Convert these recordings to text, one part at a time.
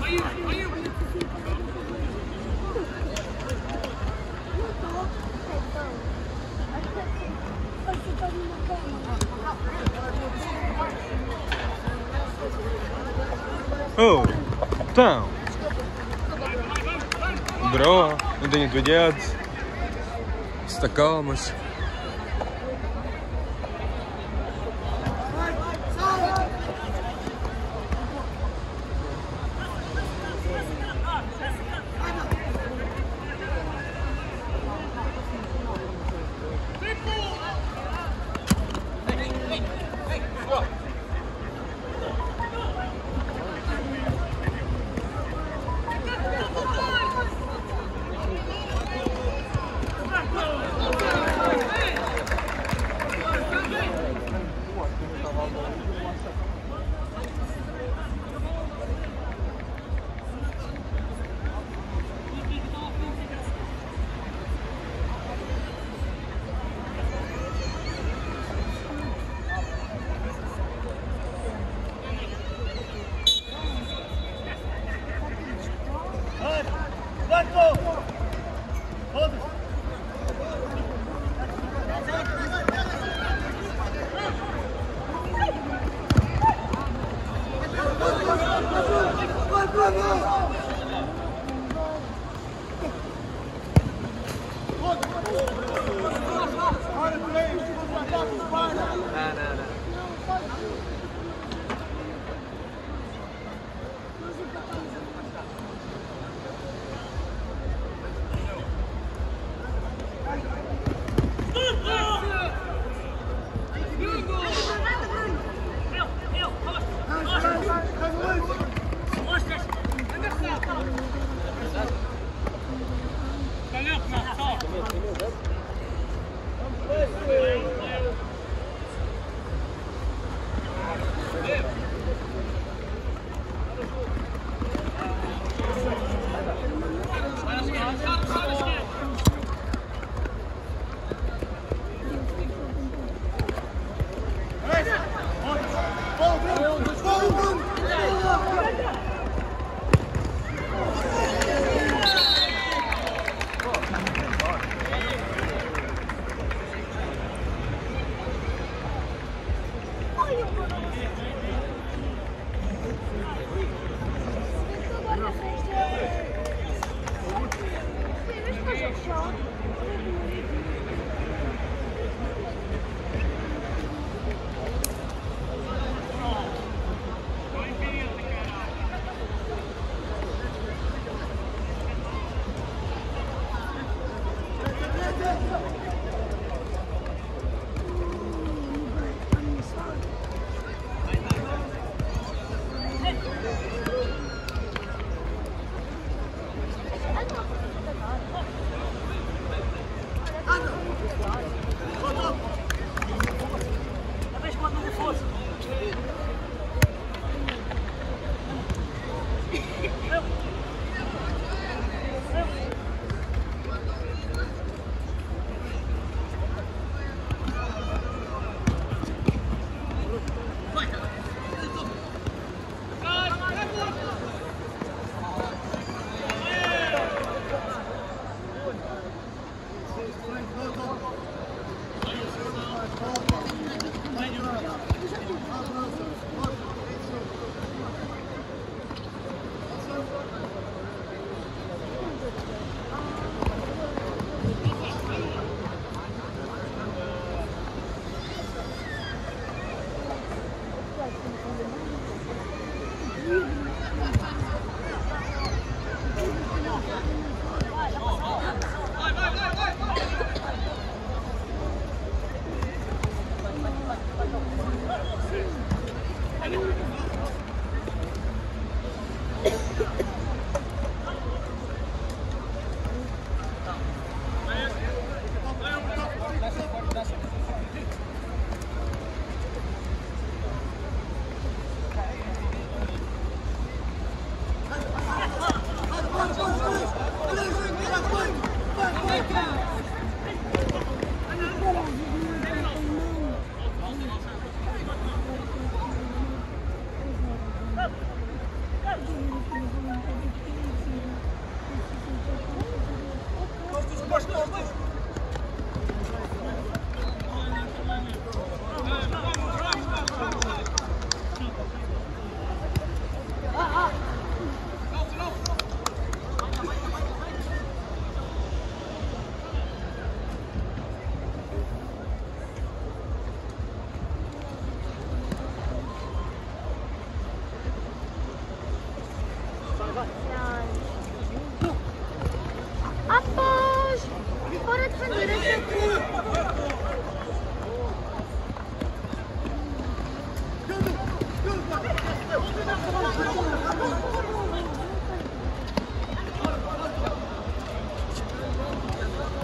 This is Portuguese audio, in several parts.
Are you? Оу, там. Здорово, nu teņi tu ģēdz, stakāmas.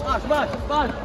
Baixa, baixa, baixa.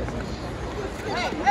Hey, hey.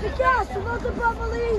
Picasso, volta para a baliza!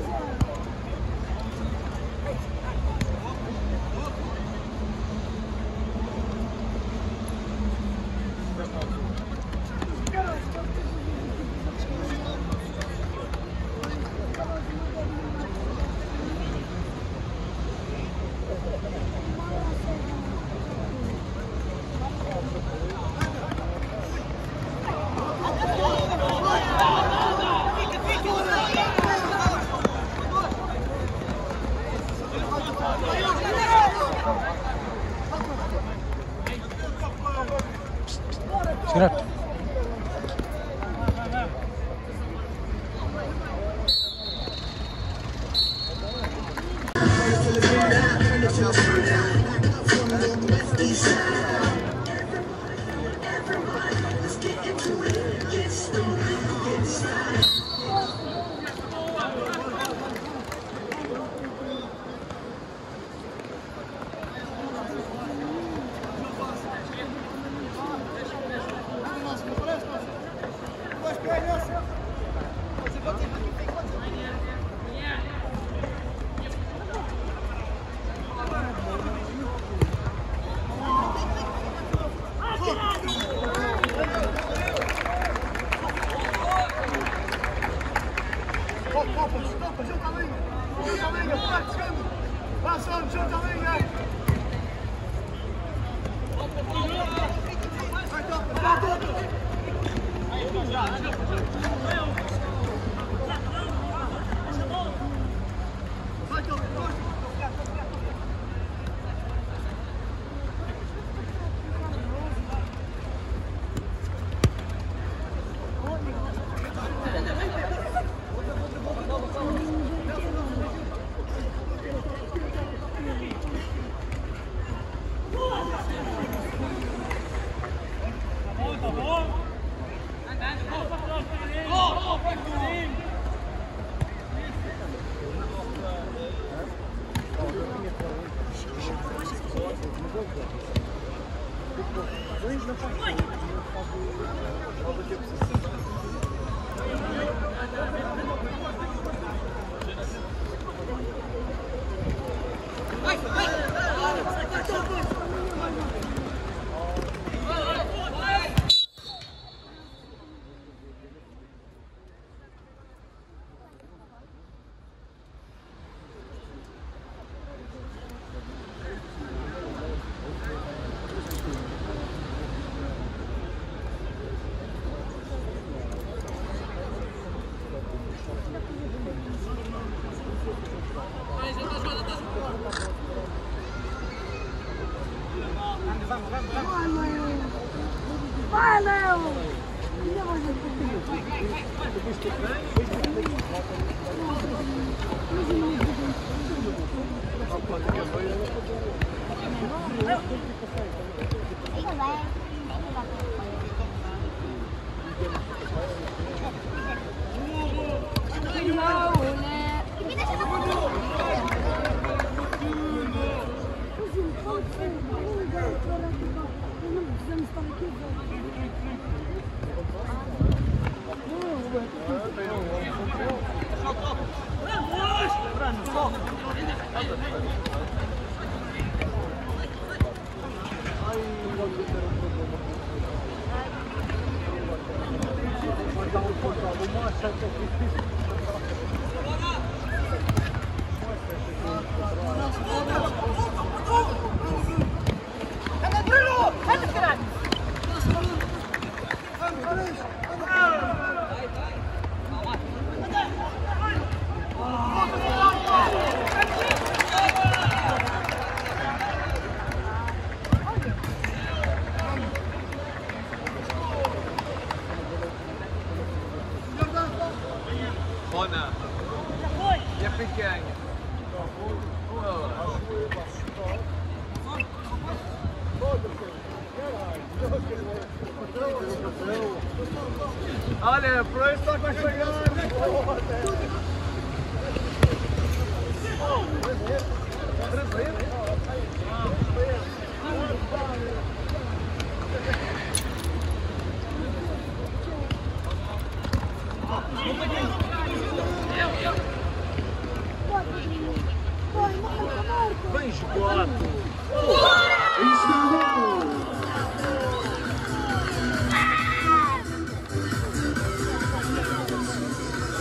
Vem de bote.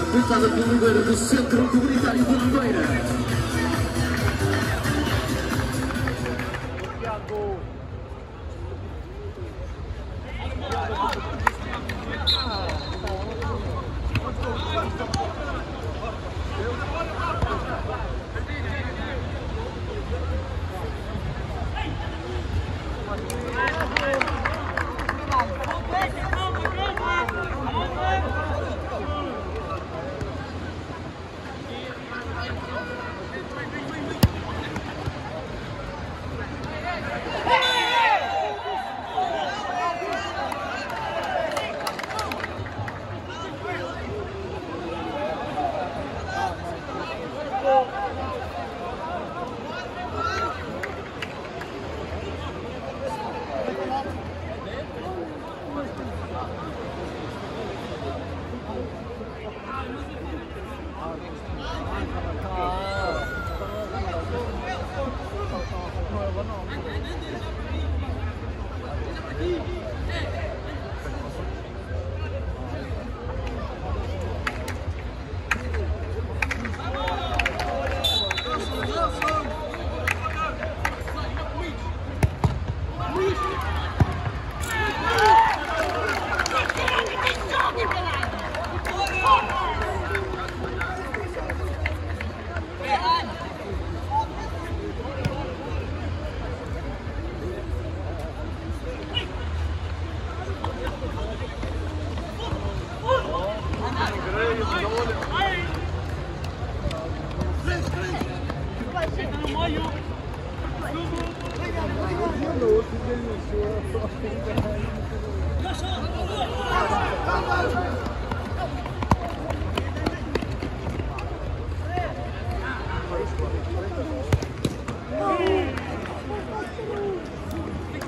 Aproveitada pelo Lugueira do Centro Comunitário de Lugueira.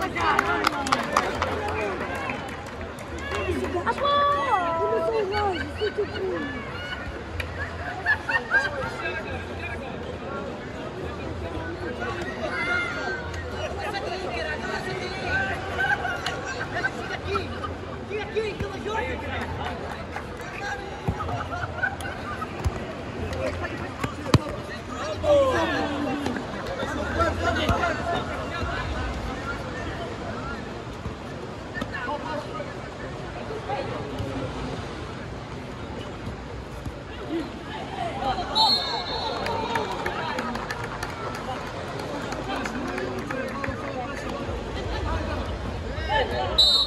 Isso Yeah.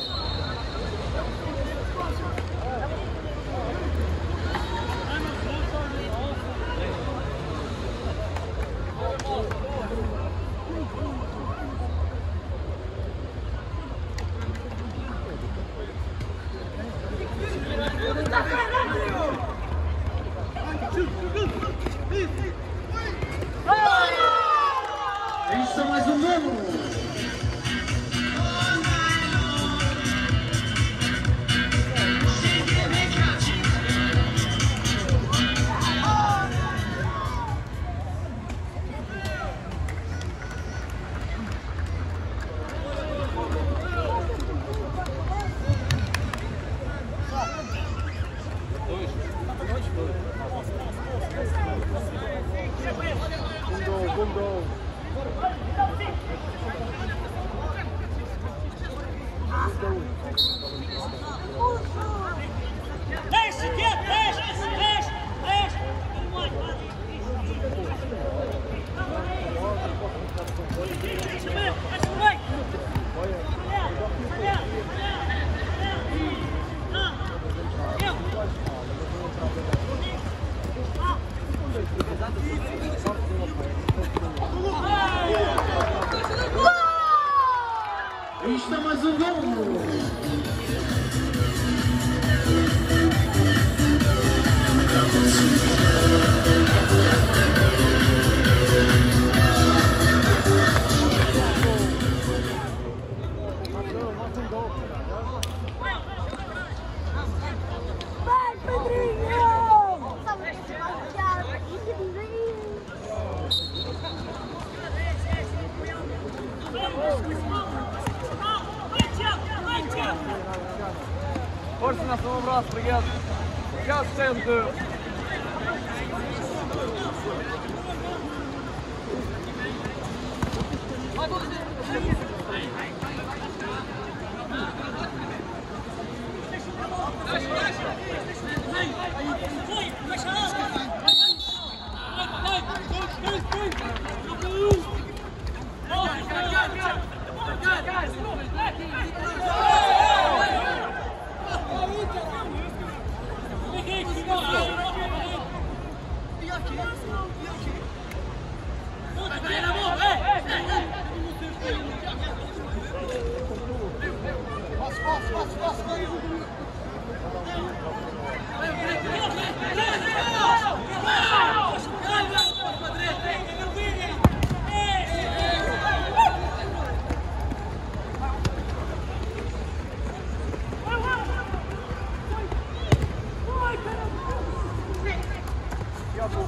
Thank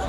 you.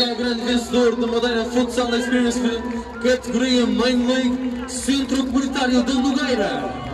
Está o grande vencedor da Madeira Futsal Experience categoria Main League Centro Comunitário da Nogueira.